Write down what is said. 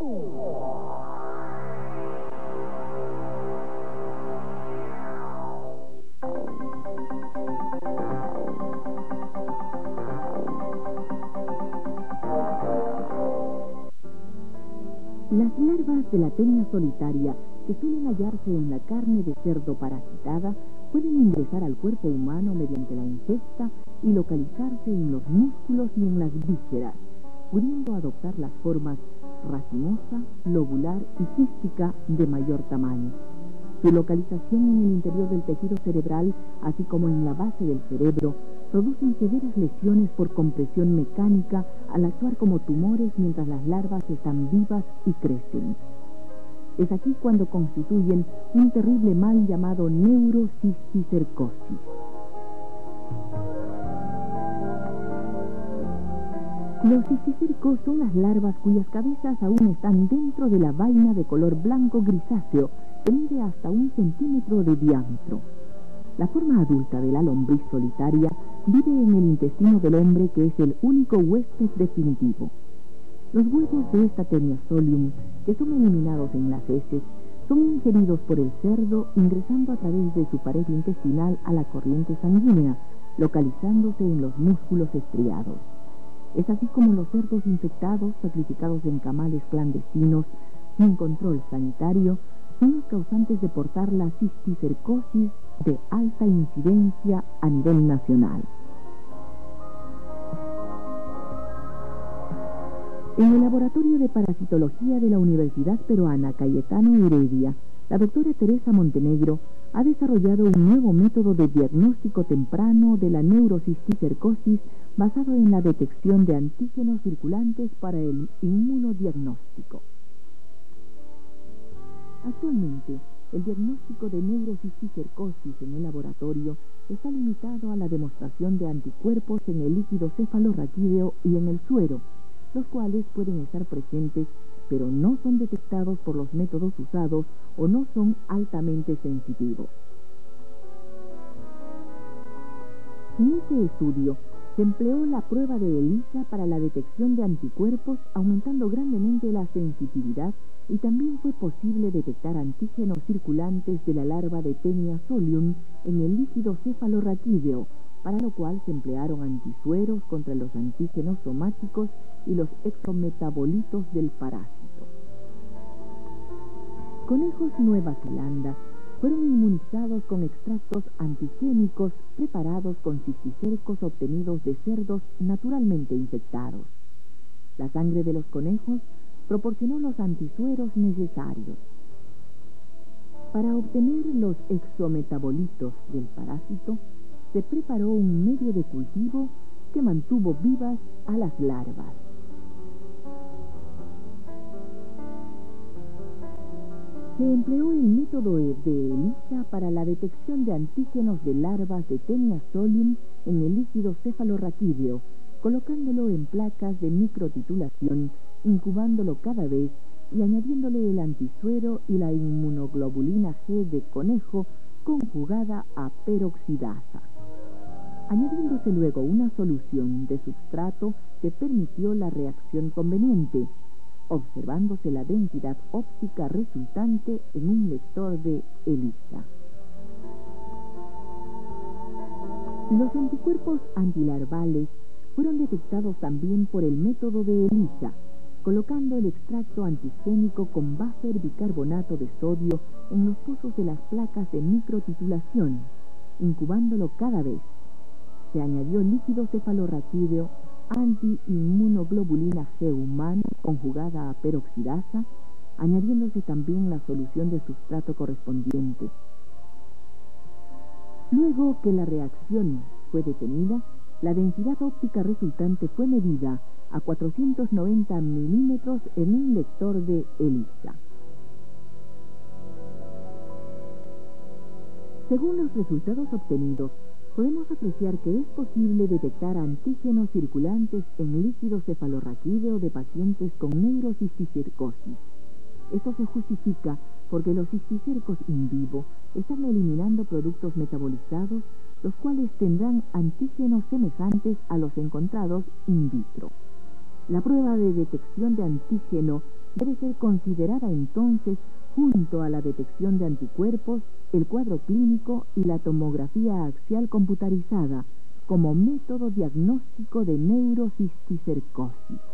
Las larvas de la tenia solitaria, que suelen hallarse en la carne de cerdo parasitada, pueden ingresar al cuerpo humano mediante la ingesta y localizarse en los músculos y en las vísceras, pudiendo adoptar las formas racimosa, lobular y quística de mayor tamaño. Su localización en el interior del tejido cerebral, así como en la base del cerebro, producen severas lesiones por compresión mecánica al actuar como tumores mientras las larvas están vivas y crecen. Es aquí cuando constituyen un terrible mal llamado neurocisticercosis. Los cisticercos son las larvas cuyas cabezas aún están dentro de la vaina de color blanco grisáceo que mide hasta un centímetro de diámetro. La forma adulta de la lombriz solitaria vive en el intestino del hombre que es el único huésped definitivo. Los huevos de esta solium, que son eliminados en las heces, son ingeridos por el cerdo ingresando a través de su pared intestinal a la corriente sanguínea, localizándose en los músculos estriados. Es así como los cerdos infectados, sacrificados en camales clandestinos, sin control sanitario, son los causantes de portar la cisticercosis de alta incidencia a nivel nacional. En el Laboratorio de Parasitología de la Universidad Peruana Cayetano Heredia, la doctora Teresa Montenegro ha desarrollado un nuevo método de diagnóstico temprano de la neurocisticercosis basado en la detección de antígenos circulantes para el inmunodiagnóstico. Actualmente, el diagnóstico de neurocisticercosis en el laboratorio está limitado a la demostración de anticuerpos en el líquido cefalorraquídeo y en el suero, los cuales pueden estar presentes pero no son detectados por los métodos usados o no son altamente sensitivos. En este estudio, se empleó la prueba de ELISA para la detección de anticuerpos, aumentando grandemente la sensitividad y también fue posible detectar antígenos circulantes de la larva de Tenia solium en el líquido cefalorraquídeo, para lo cual se emplearon antisueros contra los antígenos somáticos y los exometabolitos del parásito. Conejos Nueva Zelanda fueron inmunizados con extractos antigénicos preparados con cisticercos obtenidos de cerdos naturalmente infectados. La sangre de los conejos proporcionó los antisueros necesarios. Para obtener los exometabolitos del parásito, se preparó un medio de cultivo que mantuvo vivas a las larvas. Se empleó el método de ELISA para la detección de antígenos de larvas de Tenia solium en el líquido cefalorraquídeo, colocándolo en placas de microtitulación, incubándolo cada vez y añadiéndole el antisuero y la inmunoglobulina G de conejo conjugada a peroxidasa añadiéndose luego una solución de substrato que permitió la reacción conveniente, observándose la densidad óptica resultante en un lector de ELISA. Los anticuerpos antilarvales fueron detectados también por el método de ELISA, colocando el extracto antigénico con buffer bicarbonato de sodio en los pozos de las placas de microtitulación, incubándolo cada vez se añadió líquido cefalorraquídeo anti-inmunoglobulina G humana conjugada a peroxidasa, añadiéndose también la solución de sustrato correspondiente. Luego que la reacción fue detenida, la densidad óptica resultante fue medida a 490 milímetros en un lector de ELISA. Según los resultados obtenidos, podemos apreciar que es posible detectar antígenos circulantes en líquido cefalorraquídeo de pacientes con neurocisticercosis. Esto se justifica porque los cisticercos in vivo están eliminando productos metabolizados, los cuales tendrán antígenos semejantes a los encontrados in vitro. La prueba de detección de antígeno debe ser considerada entonces, junto a la detección de anticuerpos, el cuadro clínico y la tomografía axial computarizada, como método diagnóstico de neurocisticercosis.